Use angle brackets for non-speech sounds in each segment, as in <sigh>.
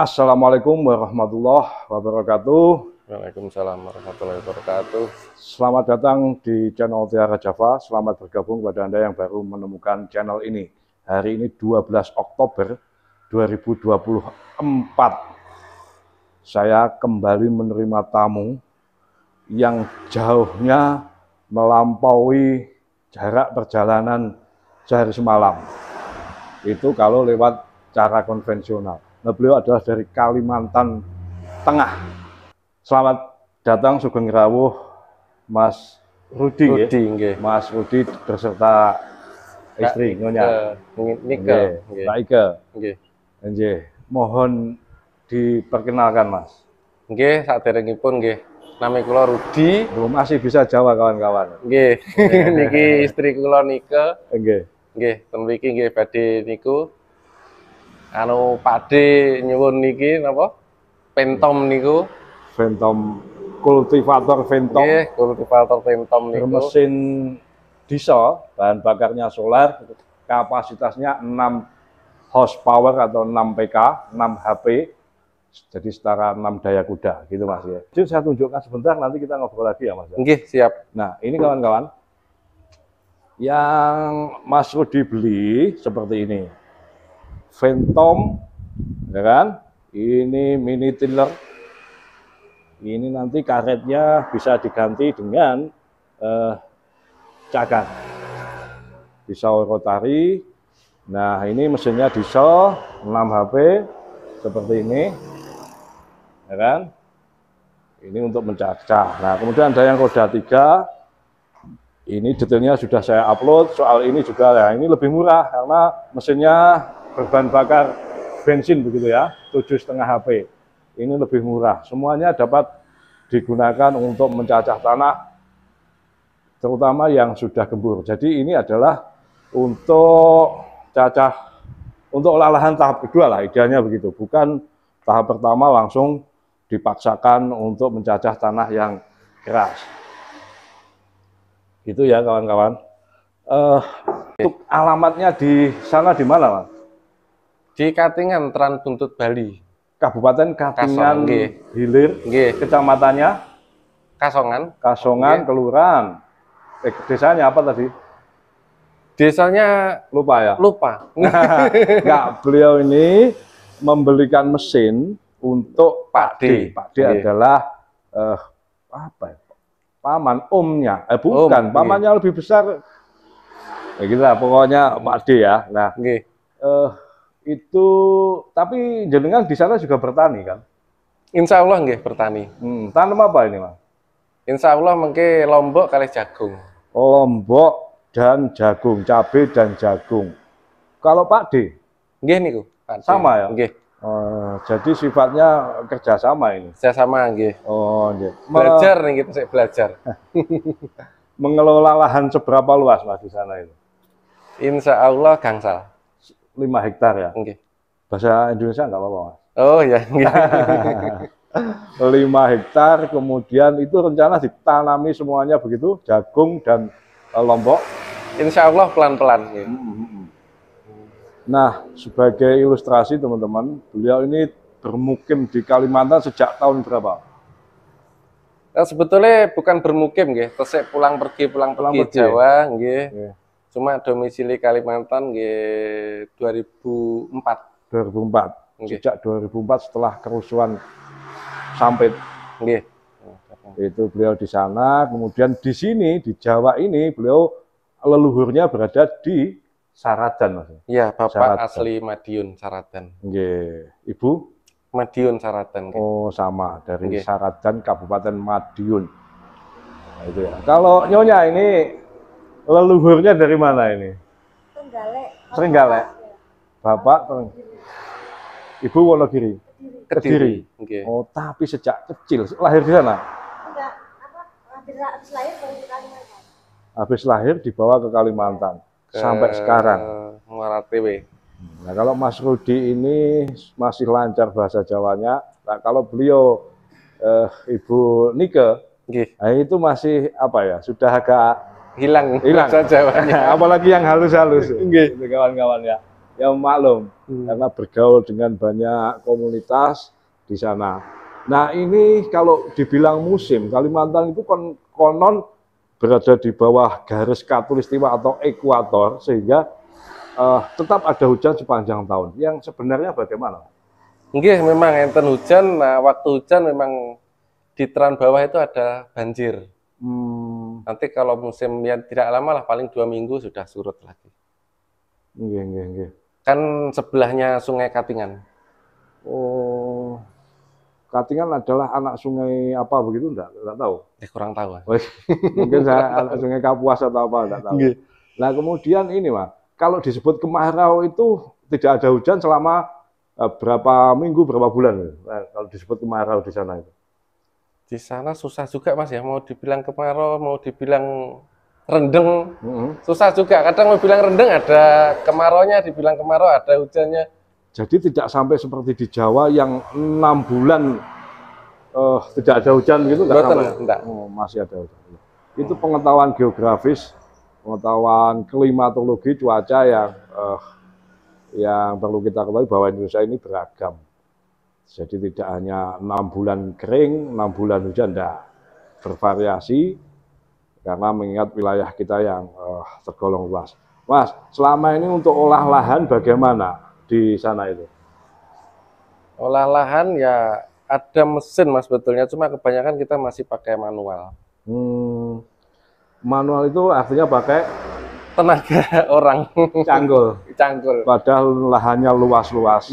Assalamualaikum warahmatullahi wabarakatuh. Waalaikumsalam warahmatullahi wabarakatuh. Selamat datang di channel Tiara Java. Selamat bergabung kepada Anda yang baru menemukan channel ini. Hari ini 12 Oktober 2024. Saya kembali menerima tamu yang jauhnya melampaui jarak perjalanan sehari semalam. Itu kalau lewat cara konvensional. Nah, beliau adalah dari Kalimantan Tengah. Selamat datang Sugeng Rawuh Mas Rudi. Rudi nggih. Mas Rudi beserta istri nyonya. Nggih. Mbak Ike. Nggih. Mohon diperkenalkan, Mas. Nggih, saderengipun nggih. Nami kula Rudi. Belum masih bisa Jawa kawan-kawan. Nggih. <laughs> niki <laughs> istri kula Nike. Nggih. Nggih, ten mriki nggih badhe niku anu Pakde nyuwun niki napa? Pentom niku. Phantom kultivator Phantom Nggih, kultivator pentom niku. bermesin diesel, bahan bakarnya solar, kapasitasnya 6 horsepower atau 6 PK, 6 HP, jadi setara 6 daya kuda, gitu Mas ya. Jadi saya tunjukkan sebentar, nanti kita ngobrol lagi ya Mas. ya. Nggih, siap. Nah, ini kawan-kawan, yang Mas Rudi beli seperti ini. Phantom, ya kan? Ini mini tiller. Ini nanti karetnya bisa diganti dengan eh, cakar. Pisau rotari. Nah, ini mesinnya diesel 6 HP seperti ini. Ya kan? Ini untuk mencacah. Nah, kemudian ada yang roda 3 ini detailnya sudah saya upload soal ini juga ya ini lebih murah karena mesinnya berbahan bakar bensin begitu ya tujuh setengah HP ini lebih murah. Semuanya dapat digunakan untuk mencacah tanah terutama yang sudah gembur. Jadi ini adalah untuk cacah untuk lahan tahap kedua lah idealnya begitu. Bukan tahap pertama langsung dipaksakan untuk mencacah tanah yang keras. Gitu ya kawan-kawan. Eh, untuk alamatnya di sana di mana, Mas? Di Katingan Tran Buntut Bali. Kabupaten Katingan Kasong. Hilir, Nggih, kecamatannya Kasongan. Kasongan, Nggih. Kelurahan. Eh, desanya apa tadi? Desanya Lupa ya? lupa. <laughs> <laughs> Enggak, beliau ini membelikan mesin untuk Pak D. Pak D adalah eh, apa ya? Paman omnya. Eh bukan, Om, pamannya lebih besar. Ya gitu lah, pokoknya Pak D ya. Nah, Nggih. eh itu tapi jenengan di sana juga bertani kan? Insya Allah nggih bertani. Hmm, tanam apa ini, Mas? Insya Allah mengke lombok kali jagung. Lombok dan jagung, cabai dan jagung. Kalau Pak D, Nggih niku. Sama ya? Nggih. eh, jadi sifatnya kerjasama ini. Saya sama nggih. Oh. Me- Belajar nih kita saya belajar. mengelola lahan seberapa luas Mas di sana itu? Insya Allah gangsal. 5 hektar ya. Nggih. Bahasa Indonesia nggak apa-apa Mas. Oh ya nggih. 5 hektar, kemudian itu rencana ditanami semuanya begitu, jagung dan eh, lombok. Insya Allah pelan-pelan. nggih. Nah, sebagai ilustrasi teman-teman, beliau ini bermukim di Kalimantan sejak tahun berapa? Nah, sebetulnya bukan bermukim nggih, terus pulang pergi pulang, Pulang pergi pergi. Jawa nggih. Nggih. Cuma domisili Kalimantan nggih 2004 2004. Nggih. Sejak 2004 setelah kerusuhan sampai nggih. itu beliau di sana, kemudian di sini di Jawa ini beliau leluhurnya berada di Saradan. Iya, Bapak Saradan. asli Madiun Saradan. Nggih. Ibu? Madiun Saradan. Oh, sama dari Nggih. Saradan Kabupaten Madiun. Nah, itu ya. Kalau Nyonya ini leluhurnya dari mana ini? Trenggalek. Trenggalek. Bapak Treng- Ibu Wonogiri. Kediri. Nggih. Oh, tapi sejak kecil lahir di sana. Enggak, apa, habis, habis lahir baru di Kalimantan. Habis lahir dibawa ke Kalimantan Ke sampai sekarang. Muara Tewe. Nah, kalau Mas Rudi ini masih lancar bahasa Jawanya. Nah, kalau beliau eh, Ibu Nike, Nggih. nah itu masih apa ya? Sudah agak Hilang hilang bahasa Jawanya. apalagi yang halus-halus. Kawan-kawan ya. ya maklum Hmm. karena bergaul dengan banyak komunitas di sana. Nah ini kalau dibilang musim, Kalimantan itu kon konon berada di bawah garis katulistiwa atau ekuator sehingga eh, tetap ada hujan sepanjang tahun. Yang sebenarnya bagaimana? Nggih, memang enten hujan. Nah, waktu hujan memang di teran bawah itu ada banjir. Hmm, Nanti kalau musim yang tidak lama lah, paling dua minggu sudah surut lagi. nggih, nggih, nggih. Kan sebelahnya Sungai Katingan. Oh, Katingan adalah anak sungai apa begitu enggak? Enggak tahu. Eh, kurang tahu. ah. <laughs> Mungkin saya anak sungai Kapuas atau apa enggak tahu. Nggih. Nah, kemudian ini, Mas, kalau disebut kemarau itu tidak ada hujan selama eh, berapa minggu, berapa bulan? Nah, kalau disebut kemarau di sana itu. Di sana susah juga Mas ya, mau dibilang kemarau, mau dibilang rendeng, Mhm. susah juga. Kadang mau bilang rendeng ada kemaraunya, dibilang kemarau ada hujannya. Jadi tidak sampai seperti di Jawa yang enam bulan eh, tidak ada hujan gitu enggak Betul, sampai? enggak. Oh, masih ada hujan. Itu pengetahuan geografis, pengetahuan klimatologi cuaca yang eh, yang perlu kita ketahui bahwa Indonesia ini beragam. Jadi tidak hanya enam bulan kering, enam bulan hujan, enggak bervariasi karena mengingat wilayah kita yang eh, tergolong luas. Mas, selama ini untuk olah lahan bagaimana di sana itu? Olah lahan ya ada mesin Mas betulnya, cuma kebanyakan kita masih pakai manual. Hmm, manual itu artinya pakai Tenaga <laughs> orang canggul, cangkul. padahal lahannya luas-luas.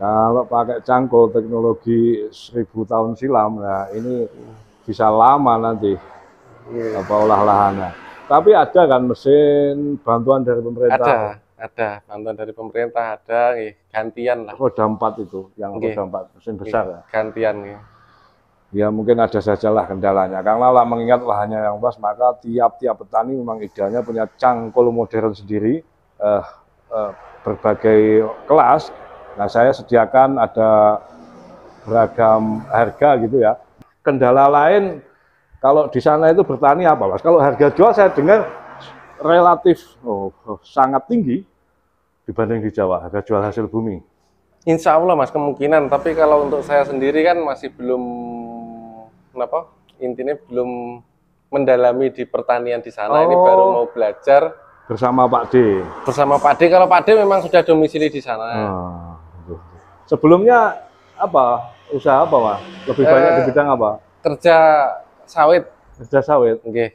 Kalau pakai cangkul teknologi seribu tahun silam, nah ini bisa lama nanti apa olah lahannya. Tapi ada kan mesin bantuan dari pemerintah. Ada, ada bantuan dari pemerintah, ada nggih, gantian lah. Roda empat itu, yang Nggih. roda empat mesin besar ya. Gantian nggih. Ya mungkin ada sajalah kendalanya. Karena lah mengingat lahannya yang luas, maka tiap-tiap petani memang idealnya punya cangkul modern sendiri, eh, eh, berbagai kelas. Nah saya sediakan ada beragam harga gitu ya. Kendala lain kalau di sana itu bertani apa mas? Kalau harga jual saya dengar relatif oh, sangat tinggi dibanding di Jawa, harga jual hasil bumi. Insya Allah mas kemungkinan, tapi kalau untuk saya sendiri kan masih belum apa? Intinya belum mendalami di pertanian di sana. Ini Oh. baru mau belajar Bersama Pak D. bersama Pak D. Kalau Pak D memang sudah domisili di sana. Gitu. Sebelumnya apa? Usaha apa, Mas? Lebih banyak di Eh, bidang apa? Kerja sawit, Kerja sawit. nggih.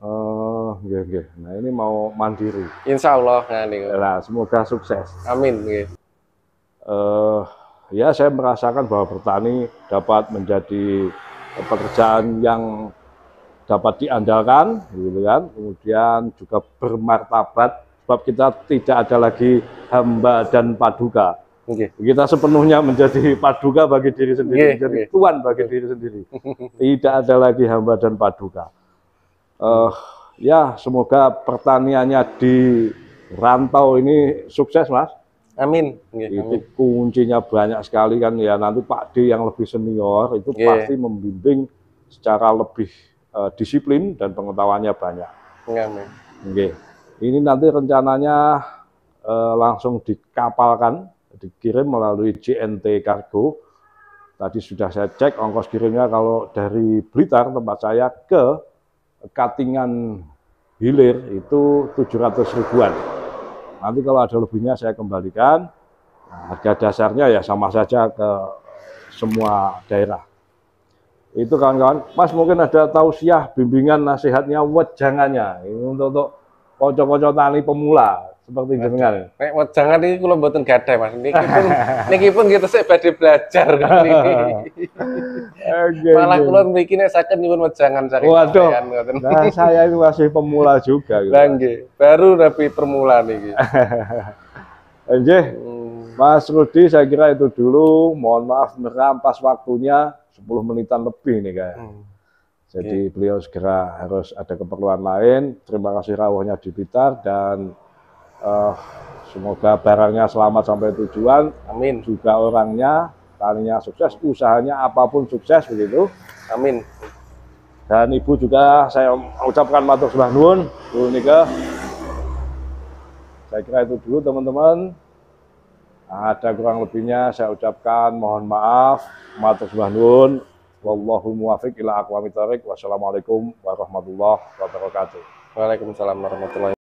Oh, nggih, nggih. Nah, ini mau mandiri. Insya Allah nah, niku. Nah, semoga sukses. Amin. nggih. Eh, ya saya merasakan bahwa bertani dapat menjadi pekerjaan yang dapat diandalkan, gitu kan. Kemudian juga bermartabat, sebab kita tidak ada lagi hamba dan paduka. Nggih. Kita sepenuhnya menjadi paduka bagi diri sendiri, Nggih, menjadi nggih. tuan bagi diri sendiri. <laughs> Tidak ada lagi hamba dan paduka. Eh, ya, semoga pertaniannya di rantau ini sukses, Mas. Amin. Nggih, Itu amin. kuncinya banyak sekali kan ya. Nanti Pak D yang lebih senior itu Nggih. pasti membimbing secara lebih eh, disiplin dan pengetahuannya banyak. Amin. Oke. Ini nanti rencananya eh, langsung dikapalkan, dikirim melalui JNT Cargo. Tadi sudah saya cek ongkos kirimnya kalau dari Blitar tempat saya ke Katingan Hilir itu 700 ribuan. Nanti kalau ada lebihnya saya kembalikan. Nah, harga dasarnya ya sama saja ke semua daerah. Itu kawan-kawan, Mas mungkin ada tausiah, bimbingan, nasihatnya, wejangannya. Ini untuk, untuk kocok-kocok tani pemula seperti jenengan. Nek mau jangan ini kalau buatan gadai mas. Niki pun, <laughs> niki pun gitu saya badhe belajar kan niki. Oke, Malah kula mriki nek saged nyuwun wejangan saking Waduh. Nah, saya itu masih pemula juga. Gitu. Lah nggih, baru tapi permulaan niki. <laughs> Oke, Hmm, Mas Rudi saya kira itu dulu. Mohon maaf merampas waktunya 10 menitan lebih nih kayak. hmm. Jadi beliau segera harus ada keperluan lain. Terima kasih rawuhnya di Blitar dan eh, semoga barangnya selamat sampai tujuan. Amin, Juga orangnya, taninya sukses, usahanya apa pun sukses begitu. amin. Dan ibu juga saya ucapkan matur sembah nuwun, Bu Nika. Saya kira itu dulu teman-teman. Ada kurang lebihnya saya ucapkan mohon maaf. Matur sembah nuwun. Wallahu muwafiq ila aqwamit thoriq. Wassalamualaikum warahmatullahi wabarakatuh. Waalaikumsalam warahmatullahi